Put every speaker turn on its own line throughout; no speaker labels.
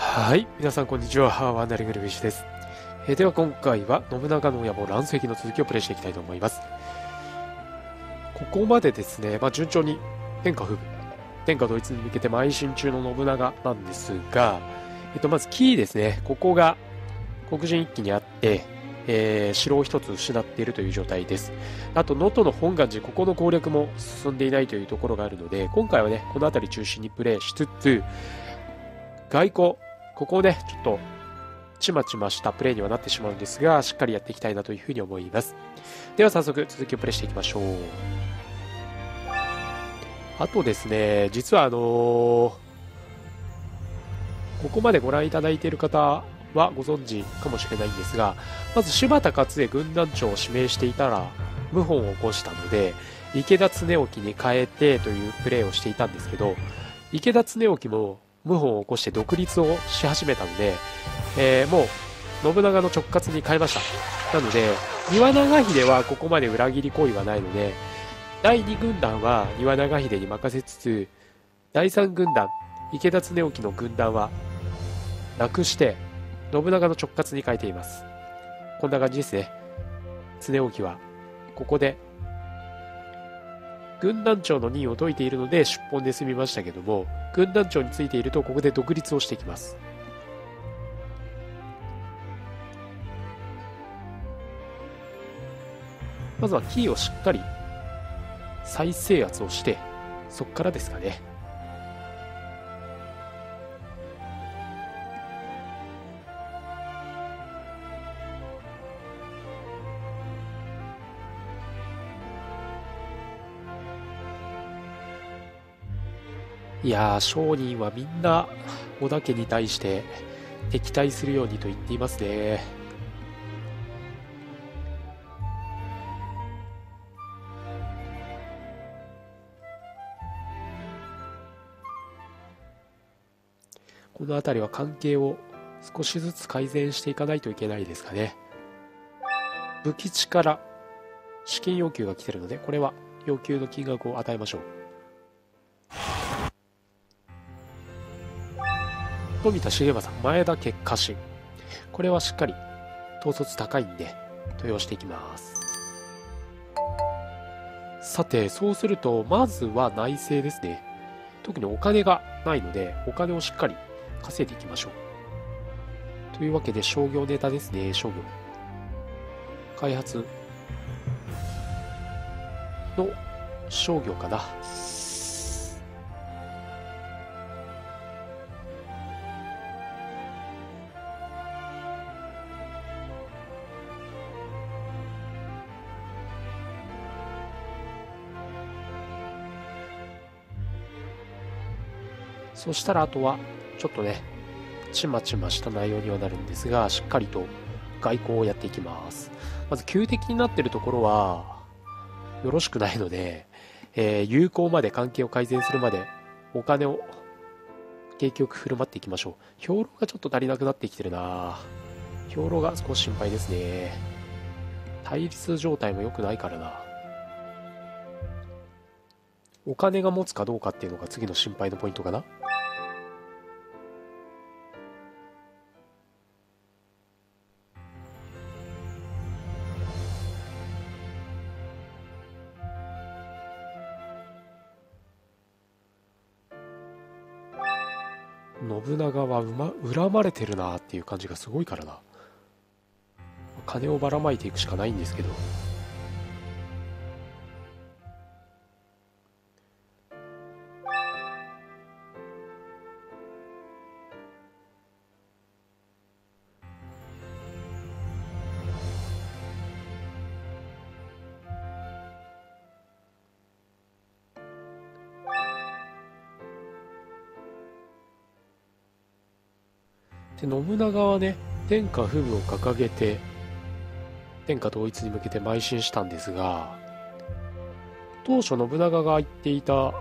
はい。皆さん、こんにちは。ワンダリングルビッシュです。えーでは、今回は、信長の野望乱世紀の続きをプレイしていきたいと思います。ここまでですね、まあ、順調に天下不武、天下統一に向けて邁進中の信長なんですが、えっと、まずキーですね。ここが黒人一揆にあって、えー城を一つ失っているという状態です。あと、能登の本願寺、ここの攻略も進んでいないというところがあるので、今回はね、この辺り中心にプレイしつつ、外交、ここをね、ちょっと、ちまちましたプレイにはなってしまうんですが、しっかりやっていきたいなというふうに思います。では早速、続きをプレイしていきましょう。あとですね、実はあのーここまでご覧いただいている方はご存知かもしれないんですが、まず柴田勝家軍団長を指名していたら、謀反を起こしたので、池田恒興に変えてというプレーをしていたんですけど、池田恒興も謀反を起こして独立をし始めたので、えーもう信長の直轄に変えました。なので、庭長秀はここまで裏切り行為はないので、第2軍団は庭長秀に任せつつ、第3軍団、池田恒興の軍団はなくして、信長の直轄に変えています。こんな感じですね。恒興は、ここで、軍団長の任を解いているので出奔で済みましたけども、軍団長についているとここで独立をしていきます。まずはキーをしっかり再制圧をして、そっからですかね。いや、商人はみんな織田家に対して敵対するようにと言っていますね。この辺りは関係を少しずつ改善していかないといけないですかね。武器地から資金要求が来てるので、これは要求の金額を与えましょう。富田重政、前田家家臣。これはしっかり統率高いんで、登用していきます。さて、そうすると、まずは内政ですね。特にお金がないので、お金をしっかり稼いでいきましょう。というわけで、商業ネタですね、商業。開発の商業かな。そしたらあとは、ちょっとね、ちまちました内容にはなるんですが、しっかりと外交をやっていきます。まず、急的になってるところは、よろしくないので、えー友好まで関係を改善するまで、お金を景気よく振る舞っていきましょう。兵糧がちょっと足りなくなってきてるな兵糧が少し心配ですね。対立状態も良くないからな。お金が持つかどうかっていうのが次の心配のポイントかな。信長はうま恨まれてるなっていう感じがすごいからな金をばらまいていくしかないんですけどで信長はね天下不武を掲げて天下統一に向けて邁進したんですが当初信長が言っていた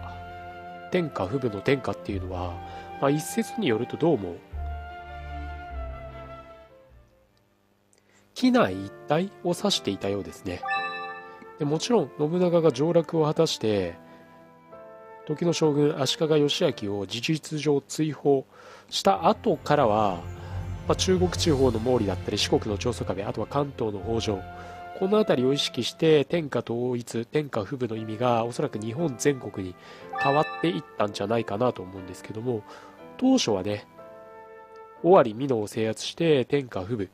天下不武の天下っていうのは、まあ、一説によるとどうも機内一体を指していたようですね。でもちろん信長が上洛を果たして時の将軍足利義昭を事実上追放した後からは、まあ、中国地方の毛利だったり四国の長宗我部あとは関東の北条。この辺りを意識して天下統一天下不武の意味がおそらく日本全国に変わっていったんじゃないかなと思うんですけども当初はね尾張美濃を制圧して天下不武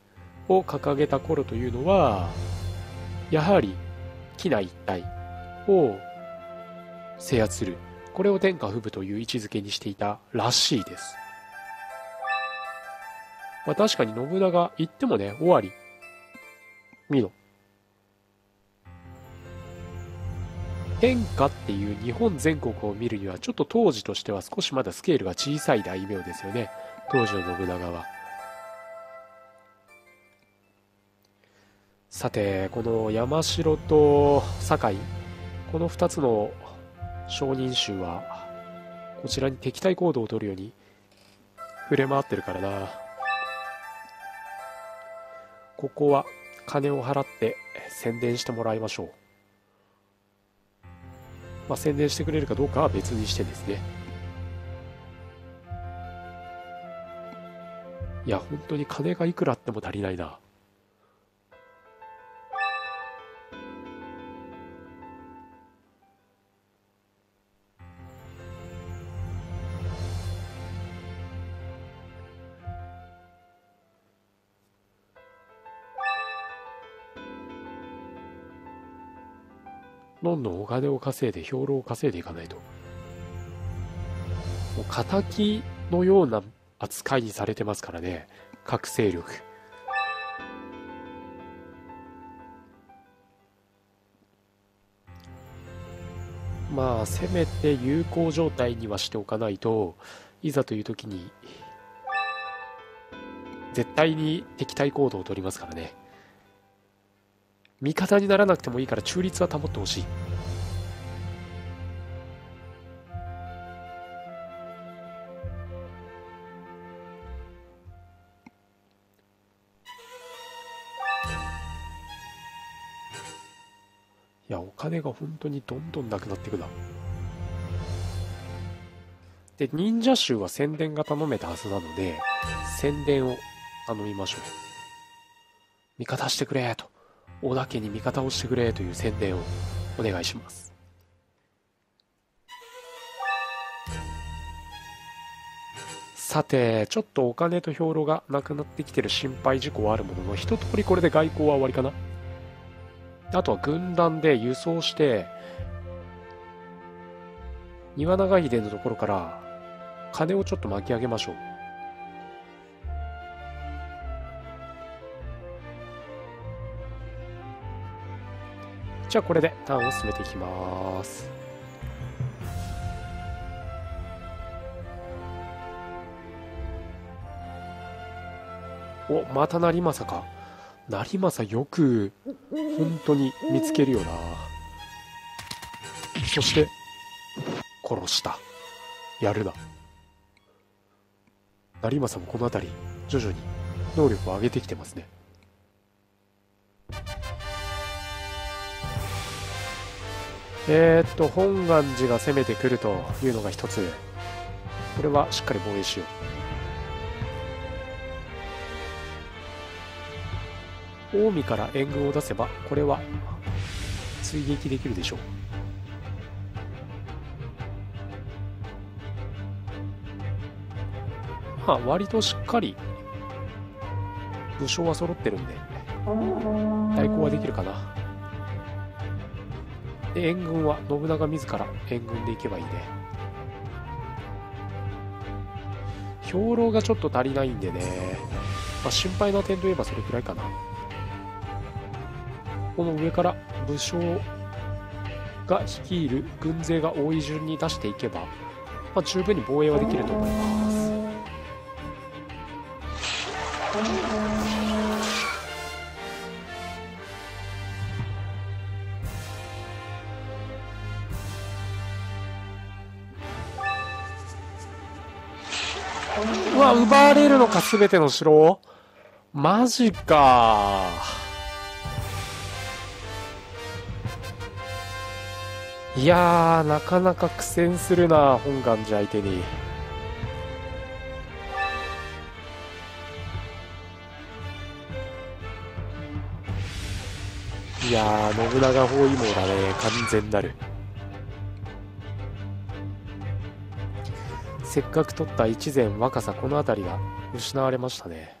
を掲げた頃というのはやはり畿内一帯を制圧する。これを天下不武という位置づけにしていたらしいです。まあ確かに信長言ってもね、尾張、美濃。天下っていう日本全国を見るにはちょっと当時としては少しまだスケールが小さい大名ですよね。当時の信長は。さて、この山城と堺、この2つの商人衆はこちらに敵対行動を取るように触れ回ってるからな。ここは金を払って宣伝してもらいましょう。まあ宣伝してくれるかどうかは別にしてですね。いや本当に金がいくらあっても足りないな。どんどんお金を稼いで兵糧を稼いでいかないと。もう敵のような扱いにされてますからね。各勢力。まあせめて有効状態にはしておかないといざという時に絶対に敵対行動を取りますからね。味方にならなくてもいいから中立は保ってほしい。いやお金が本当にどんどんなくなっていくな。で忍者衆は宣伝が頼めたはずなので宣伝を頼みましょう。味方してくれと。織田家に味方をしてくれという宣伝をお願いします。さて、ちょっとお金と兵糧がなくなってきてる心配事項はあるものの、一通りこれで外交は終わりかな。あとは軍団で輸送して、庭長秀のところから金をちょっと巻き上げましょう。じゃあこれで。ターンを進めていきます。おまた成政か。成政よく本当に見つけるよな。そして殺した。やるな。成政もこの辺り徐々に能力を上げてきてますね。えー、っと、本願寺が攻めてくるというのが一つ。これはしっかり防衛しよう。近江から援軍を出せば、これは追撃できるでしょう。まあ、割としっかり武将は揃ってるんで、対抗はできるかな。で援軍は信長自ら援軍で行けばいいね。兵糧がちょっと足りないんでね、まあ、心配な点といえばそれくらいかな。この上から武将が率いる軍勢が多い順に出していけば、まあ、十分に防衛はできると思います。うわ、奪われるのか、すべての城を？マジか。いやなかなか苦戦するな本願寺相手に。いや信長包囲網だね完全なる。せっかく取った一前若さこの辺りが失われましたね。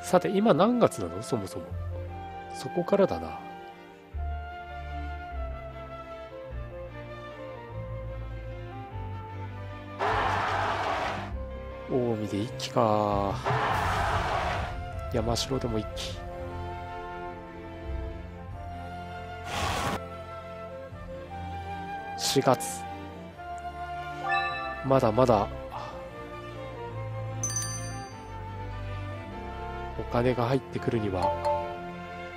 さて今何月なの？そもそも。そこからだな。近江で一気か。山城でも一気。4月。まだまだ。お金が入ってくるには。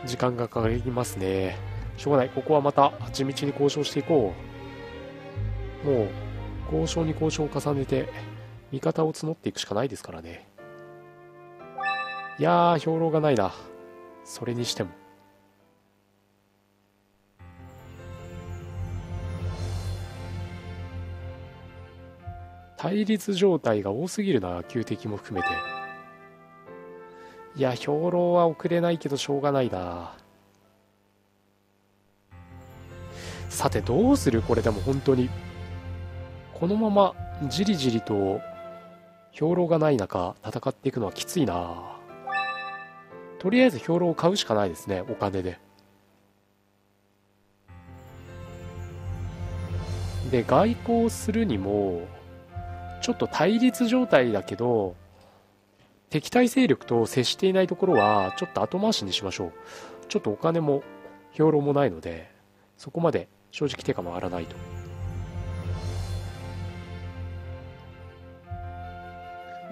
時間がかかりますね。しょうがない。ここはまた地道に交渉していこう。もう交渉に交渉を重ねて味方を募っていくしかないですからね。いやー兵糧がないな。それにしても。対立状態が多すぎるな旧敵も含めて。いや兵糧は送れないけどしょうがないな。さてどうするこれでも本当に。このままじりじりと兵糧がない中戦っていくのはきついな。とりあえず兵糧を買うしかないですねお金で。で外交するにもちょっと対立状態だけど敵対勢力と接していないところはちょっと後回しにしましょう。ちょっとお金も兵糧もないのでそこまで正直手が回らないと。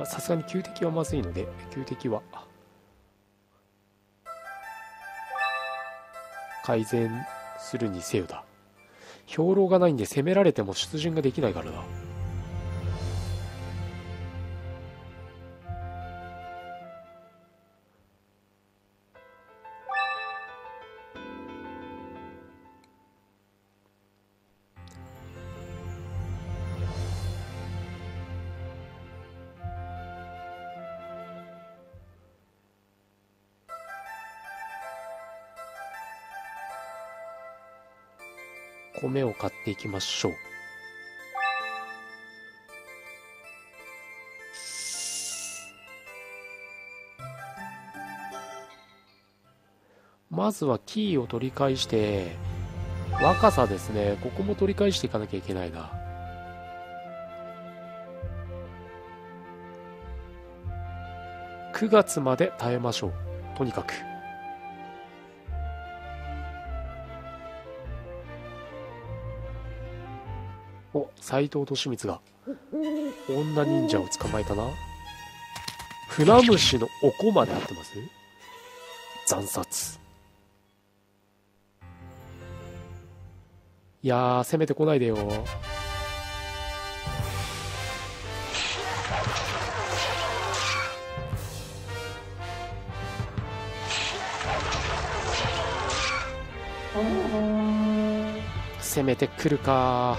さすがに旧敵はまずいので旧敵は改善するにせよだ。兵糧がないんで攻められても出陣ができないからな米を買っていきましょう。まずはキーを取り返して若さですね。ここも取り返していかなきゃいけないな。9月まで耐えましょう。とにかく。お斎藤利光が女忍者を捕まえたな。船虫のおこまで合ってます？惨殺。いやー攻めてこないでよ。攻めてくるか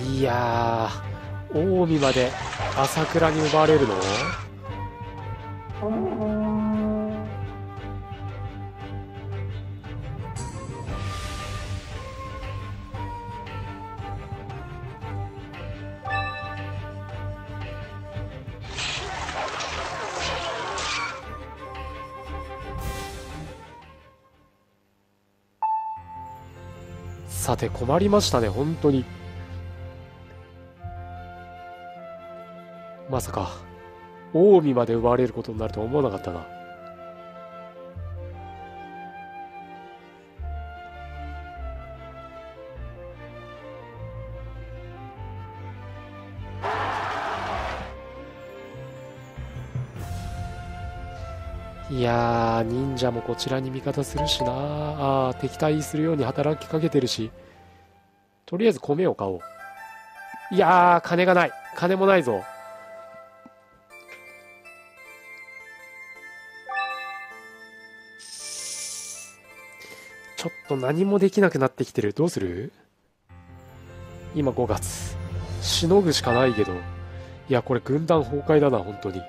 いや近江まで朝倉に奪われるの？さて困りましたね本当に。まさか、近江まで奪われることになるとは思わなかったな。いや忍者もこちらに味方するしな。あ敵対するように働きかけてるし。とりあえず米を買おう。いやー金がない。金もないぞ。ちょっと何もできなくなってきてる。どうする？今5月。しのぐしかないけど。いや、これ軍団崩壊だな、本当に。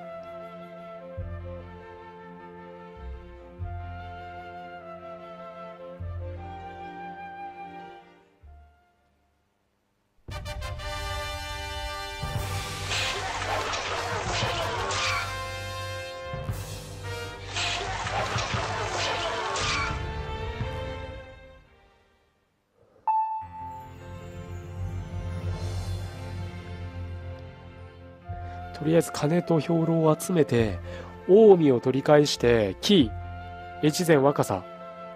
とりあえず金と兵糧を集めて、近江を取り返して、紀伊、越前若狭、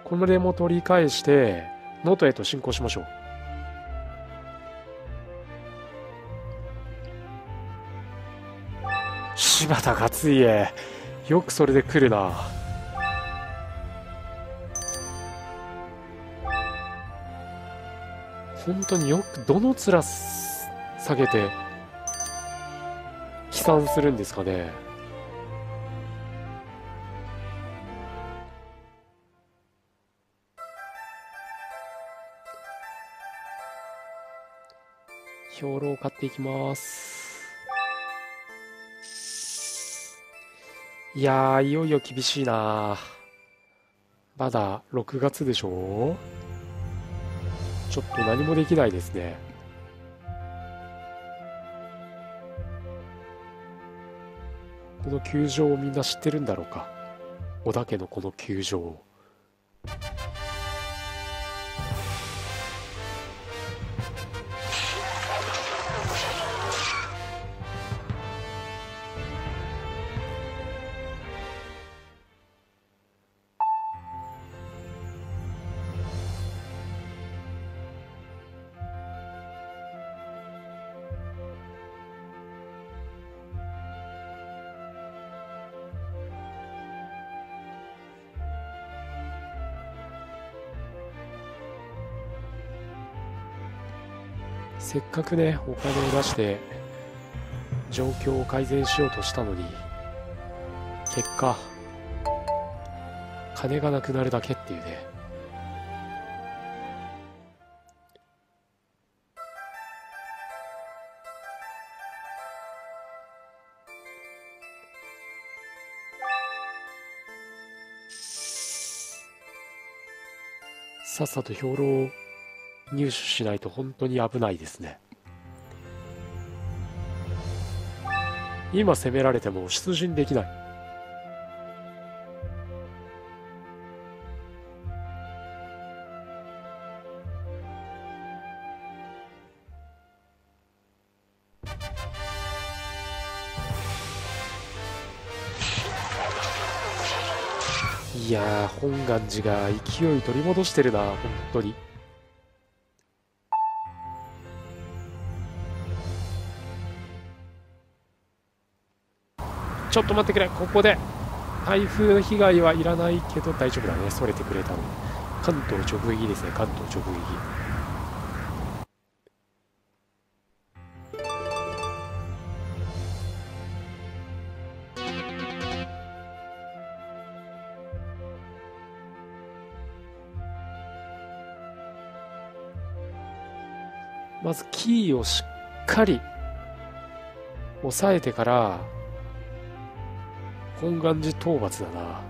これも取り返して、能登へと進行しましょう。柴田勝家、よくそれで来るな。本当によく、どの面下げて、飛散するんですかね？兵糧を買っていきます。いやーいよいよ厳しいなまだ6月でしょ？ちょっと何もできないですね。この球場をみんな知ってるんだろうか？織田家のこの球場せっかくねお金を出して状況を改善しようとしたのに結果金がなくなるだけっていうね。さっさと兵糧を入手しないと本当に危ないですね今攻められても出陣できないいやー本願寺が勢い取り戻してるな本当に。ちょっと待ってくれここで。台風の被害はいらないけど大丈夫だね。それてくれたの。関東直撃ですね。関東直撃。まずキーをしっかり押さえてから本願寺討伐だな。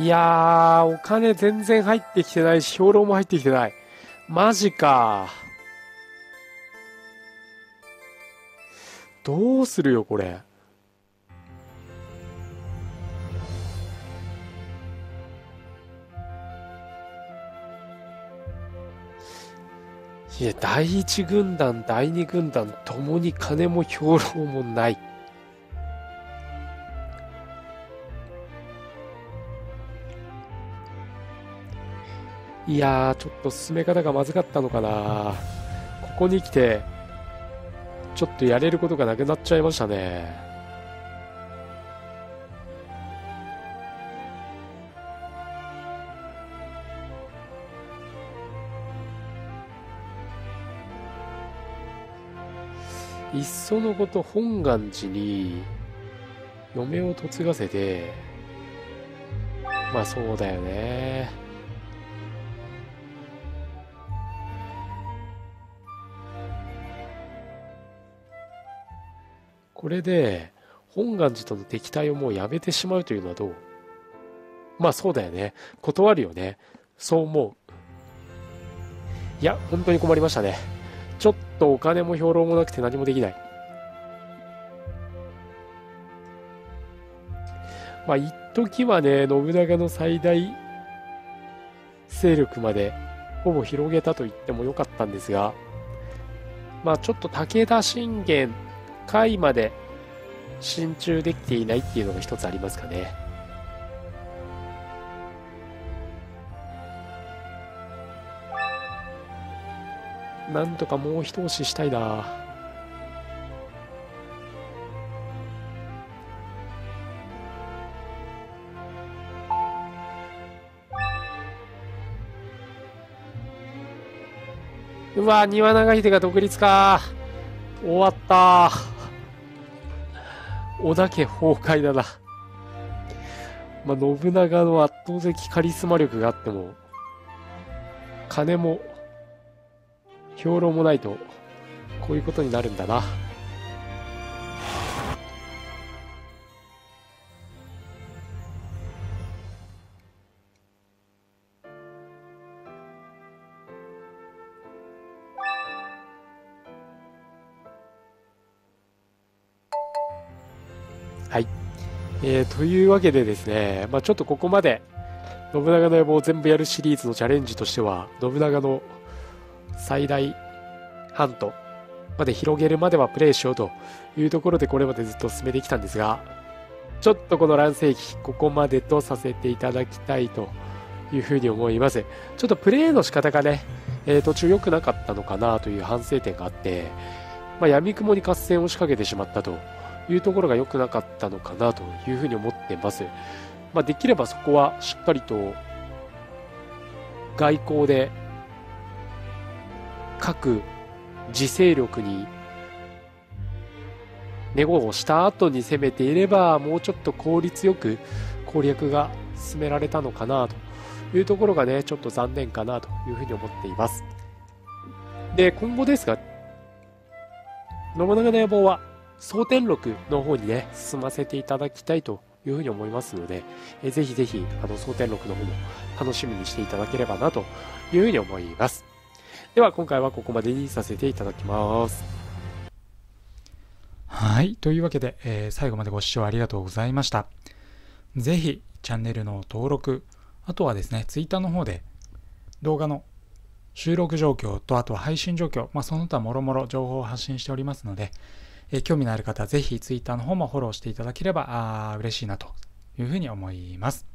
いやー、お金全然入ってきてないし、兵糧も入ってきてない。マジか。どうするよ、これ。いや、第一軍団、第二軍団、ともに金も兵糧もない。いやー、ちょっと進め方がまずかったのかな。ここに来て、ちょっとやれることがなくなっちゃいましたね。いっそのこと本願寺に嫁を嫁がせてまあそうだよね。これで本願寺との敵対をもうやめてしまうというのはどう？まあそうだよね。断るよね。そう思う。いや本当に困りましたね。ちょっとお金も兵糧もなくて何もできない。まあ、一時はね、信長の最大勢力までほぼ広げたと言ってもよかったんですが、まあちょっと武田信玄、甲斐まで進駐できていないっていうのが一つありますかね。なんとかもう一押ししたいなうわ庭長秀が独立か。終わった。織田家崩壊だな。まあ、信長の圧倒的カリスマ力があっても金も評論もないとこういうことになるんだな。はい、えー、というわけでですね、まあ、ちょっとここまで信長の野望を全部やるシリーズのチャレンジとしては信長の最大半島まで広げるまではプレイしようというところでこれまでずっと進めてきたんですが、ちょっとこの乱世紀、ここまでとさせていただきたいというふうに思います。ちょっとプレイの仕方がね、えー、途中良くなかったのかなという反省点があって、まあ、闇雲に合戦を仕掛けてしまったというところが良くなかったのかなというふうに思ってます。まあ、できればそこはしっかりと外交で各自制力にネゴをした後に攻めていればもうちょっと効率よく攻略が進められたのかなというところがねちょっと残念かなというふうに思っています。で今後ですが信長の野望は蒼天録の方にね進ませていただきたいというふうに思いますので、えぜひぜひあの蒼天録の方も楽しみにしていただければなというふうに思います。では今回はここまでにさせていただきます。
はい。というわけで、えー、最後までご視聴ありがとうございました。ぜひ、チャンネルの登録、あとはですね、Twitter の方で動画の収録状況と、あとは配信状況、まあ、その他もろもろ情報を発信しておりますので、えー、興味のある方はぜひ Twitter の方もフォローしていただければあ嬉しいなというふうに思います。